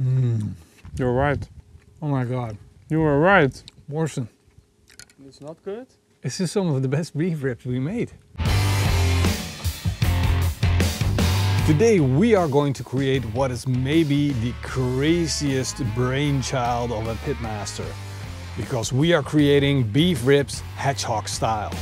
Mm. You're right. Oh my God. You were right. Morrison, It's not good? this is some of the best beef ribs we made. Today we are going to create what is maybe the craziest brainchild of a pitmaster. Because we are creating beef ribs hedgehog style.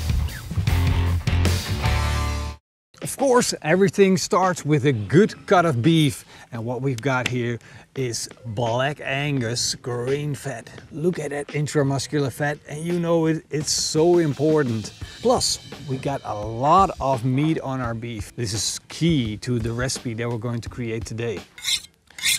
Of course, everything starts with a good cut of beef. And what we've got here is Black Angus grain fed. Look at that intramuscular fat and you know it, it's so important. Plus, we got a lot of meat on our beef. This is key to the recipe that we're going to create today.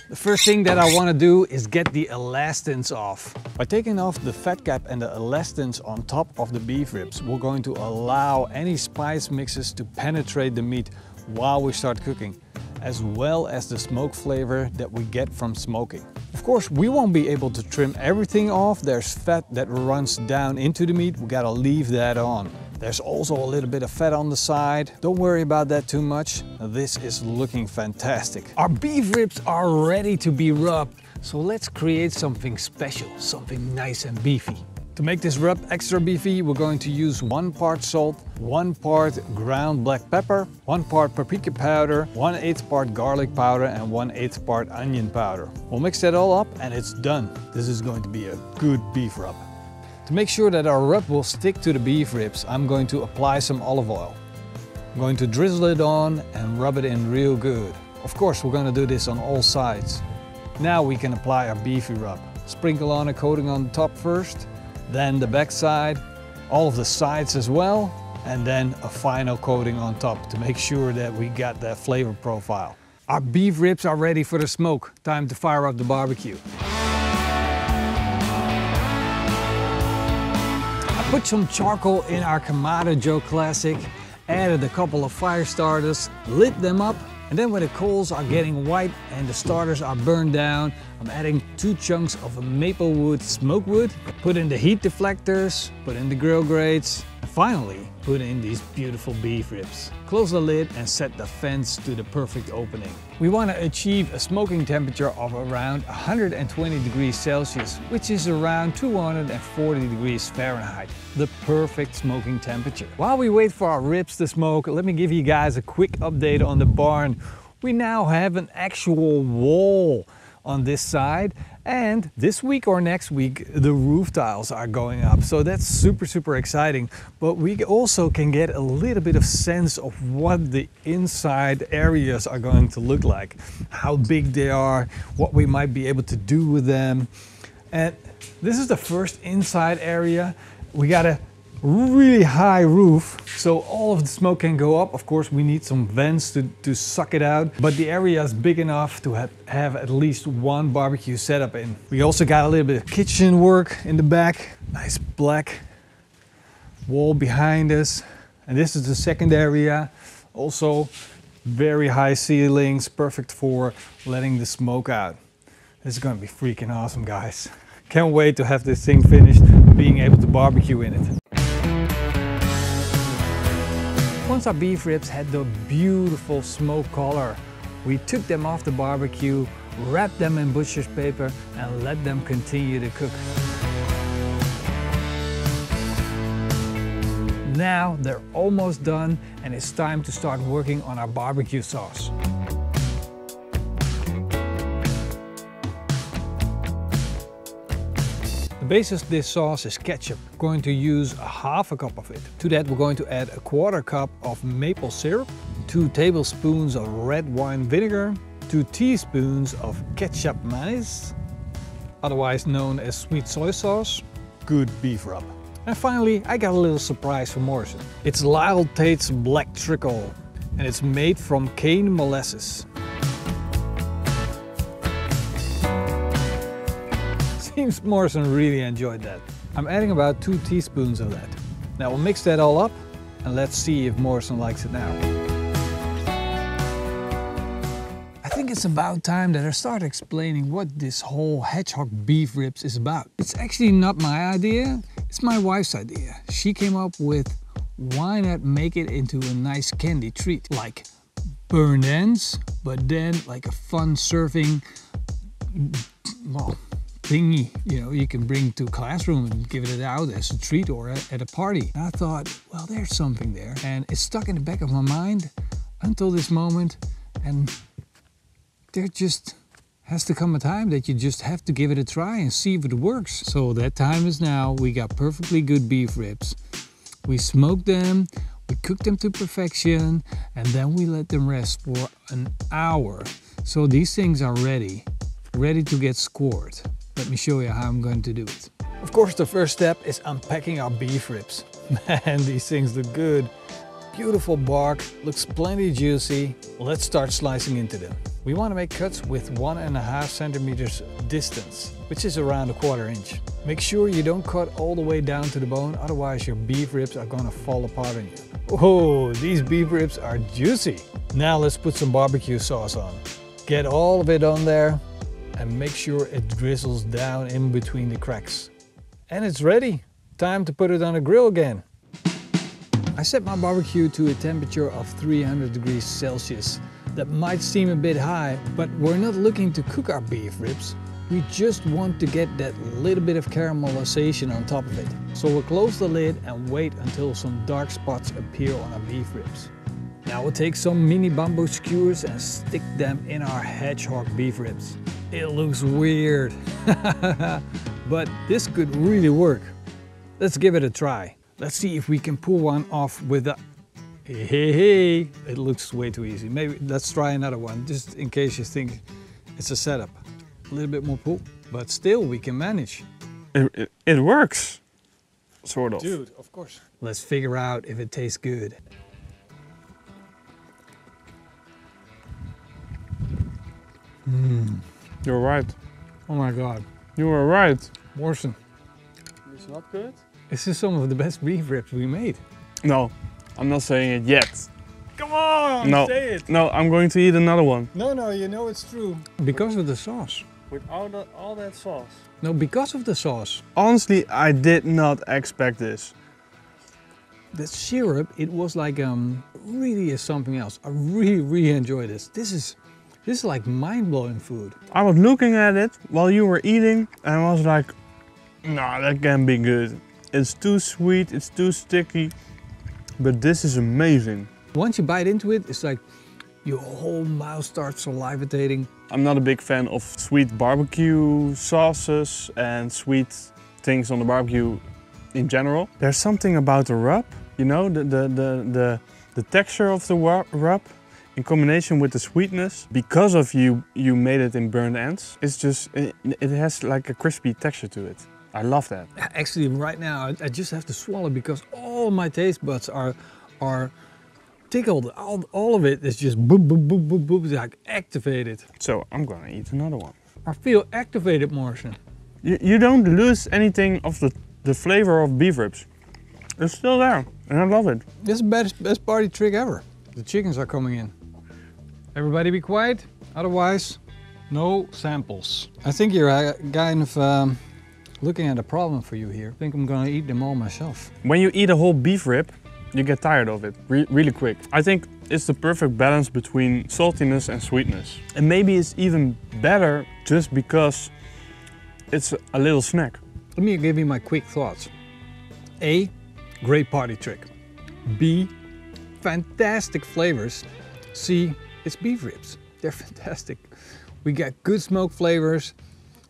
The first thing that I want to do is get the elastins off. By taking off the fat cap and the elastins on top of the beef ribs, we're going to allow any spice mixes to penetrate the meat while we start cooking, as well as the smoke flavor that we get from smoking. Of course, we won't be able to trim everything off. There's fat that runs down into the meat. We gotta leave that on. There's also a little bit of fat on the side. Don't worry about that too much. This is looking fantastic. Our beef ribs are ready to be rubbed. So let's create something special, something nice and beefy. To make this rub extra beefy, we're going to use one part salt, one part ground black pepper, one part paprika powder, one eighth part garlic powder, and one eighth part onion powder. We'll mix that all up and it's done. This is going to be a good beef rub. To make sure that our rub will stick to the beef ribs, I'm going to apply some olive oil. I'm going to drizzle it on and rub it in real good. Of course, we're going to do this on all sides. Now we can apply our beefy rub. Sprinkle on a coating on the top first, then the back side, all of the sides as well, and then a final coating on top to make sure that we got that flavor profile. Our beef ribs are ready for the smoke. Time to fire up the barbecue. Put some charcoal in our Kamado Joe Classic, added a couple of fire starters, lit them up, and then when the coals are getting white and the starters are burned down, I'm adding two chunks of maple wood smoke wood, put in the heat deflectors, put in the grill grates, and finally put in these beautiful beef ribs. Close the lid and set the fence to the perfect opening. We want to achieve a smoking temperature of around 120 degrees Celsius, which is around 240 degrees Fahrenheit. The perfect smoking temperature. While we wait for our ribs to smoke, let me give you guys a quick update on the barn. We now have an actual wall on this side. And this week or next week the roof tiles are going up. So that's super super exciting. But we also can get a little bit of sense of what the inside areas are going to look like. How big they are what we might be able to do with them. And this is the first inside area. We got a really high roof so all of the smoke can go up. Of course we need some vents to, to suck it out but the area is big enough to have, have at least one barbecue setup in. We also got a little bit of kitchen work in the back nice black wall behind us and this is the second area. Also very high ceilings perfect for letting the smoke out. This is going to be freaking awesome guys. Can't wait to have this thing finished being able to barbecue in it once our beef ribs had the beautiful smoke color, we took them off the barbecue, wrapped them in butcher's paper and let them continue to cook. Now they're almost done and it's time to start working on our barbecue sauce. Basis of this sauce is ketchup. We're going to use a half a cup of it. To that we're going to add a quarter cup of maple syrup, two tablespoons of red wine vinegar, two teaspoons of ketjap manis, otherwise known as sweet soy sauce, good beef rub. And finally, I got a little surprise for Morrison. It's Lyle Tate's Black Treacle, and it's made from cane molasses. Seems Morrison really enjoyed that. I'm adding about two teaspoons of that. Now we'll mix that all up and let's see if Morrison likes it now. I think it's about time that I start explaining what this whole hedgehog beef ribs is about. It's actually not my idea, it's my wife's idea. She came up with why not make it into a nice candy treat like burned ends, but then like a fun serving well, thingy, you know, you can bring to classroom and give it out as a treat or at, a party. And I thought, well, there's something there. And it stuck in the back of my mind until this moment. And there just has to come a time that you just have to give it a try and see if it works. So that time is now. We got perfectly good beef ribs. We smoked them, we cooked them to perfection, and then we let them rest for an hour. So these things are ready, ready to get scored. Let me show you how I'm going to do it. Of course, the first step is unpacking our beef ribs. Man, these things look good. Beautiful bark, looks plenty juicy. Let's start slicing into them. We want to make cuts with one and a half centimeters distance, which is around a quarter inch. Make sure you don't cut all the way down to the bone, otherwise your beef ribs are gonna fall apart on you. Oh, these beef ribs are juicy. Now let's put some barbecue sauce on. Get all of it on there and make sure it drizzles down in between the cracks. And it's ready. Time to put it on a grill again. I set my barbecue to a temperature of 300 degrees Celsius. That might seem a bit high, but we're not looking to cook our beef ribs. We just want to get that little bit of caramelization on top of it. So we'll close the lid and wait until some dark spots appear on our beef ribs. Now we'll take some mini bamboo skewers and stick them in our hedgehog beef ribs. It looks weird, but this could really work. Let's give it a try. Let's see if we can pull one off with a... Hey, hey, hey, it looks way too easy. Maybe let's try another one, just in case you think it's a setup. A little bit more pull, but still we can manage. It, it, it works. Sort of. Dude, of course. Let's figure out if it tastes good. Hmm. You're right. Oh my God. You were right. Morrison, It's not good? this is some of the best beef ribs we made. No, I'm not saying it yet. Come on, no, say it. no, I'm going to eat another one. No, no, you know it's true. Because of the sauce. With all that, all that sauce. No, because of the sauce. Honestly, I did not expect this. The syrup, it was like um really is something else. I really, really enjoy this. This is this is like mind-blowing food. I was looking at it while you were eating and I was like, nah, that can't be good. It's too sweet, it's too sticky, but this is amazing. Once you bite into it, it's like your whole mouth starts salivating. I'm not a big fan of sweet barbecue sauces and sweet things on the barbecue in general. There's something about the rub, you know, the, the, the, the, the texture of the rub in combination with the sweetness. Because of you, you made it in burnt ends, it's just, it, it has like a crispy texture to it. I love that. Actually, right now, I- I just have to swallow because all my taste buds are are tickled. All, all of it is just boop, boop, boop, boop, boop, like activated. So I'm gonna eat another one. I feel activated, Morrison. You, you don't lose anything of the, the flavor of beef ribs. It's still there, and I love it. This is the best, best party trick ever. The chickens are coming in. Everybody be quiet, otherwise, no samples. I think you're uh, kind of um, looking at a problem for you here. I think I'm gonna eat them all myself. When you eat a whole beef rib, you get tired of it re- really quick. I think it's the perfect balance between saltiness and sweetness. And maybe it's even better just because it's a little snack. Let me give you my quick thoughts. A, great party trick. B, fantastic flavors. C, it's beef ribs. They're fantastic. We got good smoke flavors.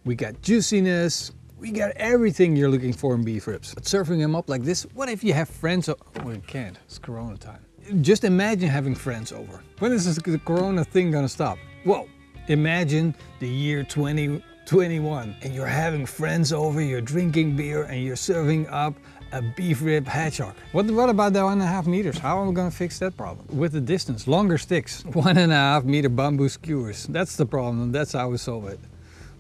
We got juiciness. We got everything you're looking for in beef ribs. But serving them up like this, what if you have friends? Oh, you can't. It's Corona time. Just imagine having friends over. When is this the Corona thing gonna stop? Well, imagine the year 2021 and you're having friends over, you're drinking beer and you're serving up a beef rib hedgehog. What, what about the one and a half meters? How am I gonna fix that problem? With the distance, longer sticks, one and a half meter bamboo skewers. That's the problem, that's how we solve it.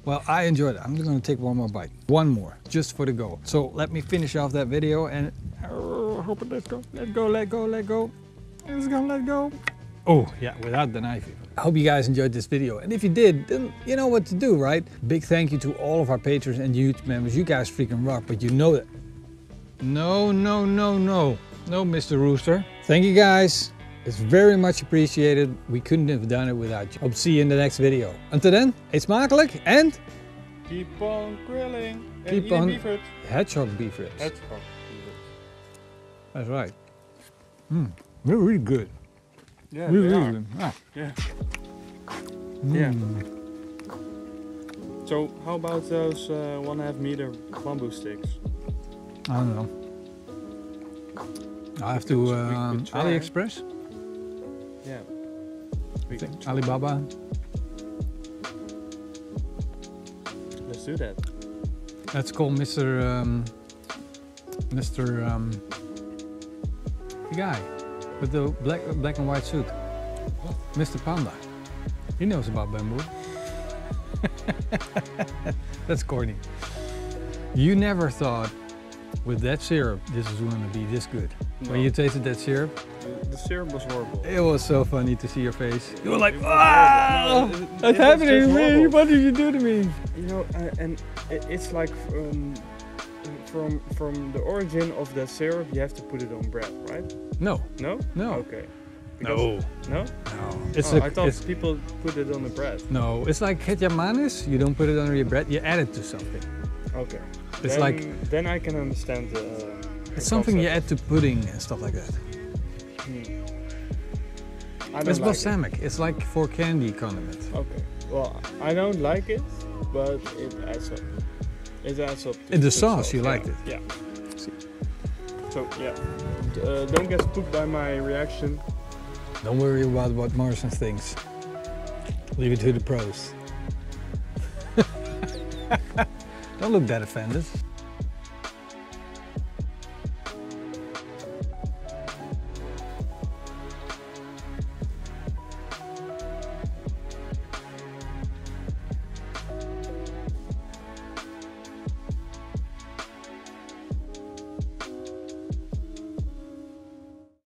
Well, I enjoyed it. I'm just gonna take one more bite. One more, just for the go. So let me finish off that video and oh, hope it let go, let go, let go, let go. It's gonna let go. Oh, yeah, without the knife. I hope you guys enjoyed this video. And if you did, then you know what to do, right? Big thank you to all of our patrons and YouTube members. You guys freaking rock, but you know that. No, no, no, no. No, Mr. Rooster. Thank you guys. It's very much appreciated. We couldn't have done it without you. Hope to see you in the next video. Until then, eet smakelijk and Keep on grilling and Keep on- beef ribs. hedgehog beef ribs. Hedgehog beef That's right. Mm, they're really good. Yeah, really, they really are. good. Ah. Yeah. Yeah. Mm. So how about those uh, one and a half meter bamboo sticks? I don't know. I have to um. AliExpress, Yeah. We can try. Alibaba. Let's do that. Let's call Mr. Um, Mr. Um, the guy with the black black and white suit. Mr. Panda. He knows about bamboo. That's corny. You never thought with that syrup this is going to be this good. When you tasted that syrup, The- the syrup was horrible. it was so funny to see your face. You were like, It ah, horrible. It- it what's happening to me? horrible. What did you do to me? You know, uh, and it's like um, from from the origin of that syrup, you have to put it on bread, right? No, No. No. Okay. no, No. no. It's oh, a, I thought it's, people put it on the bread. No, it's like ketjap manis. You don't put it under your bread, you add it to something. Okay. It's then, like, then I can understand the. Uh, it's something you add to pudding and stuff like that. Hmm. It's like it. balsamic. It's like for candy condiment. Okay. Well, I don't like it, but it adds up. It adds up. To In the sauce, you yeah. liked it. Yeah. So yeah, uh, don't get spooked by my reaction. Don't worry about what Morrison thinks. Leave it to the pros. don't look that offended.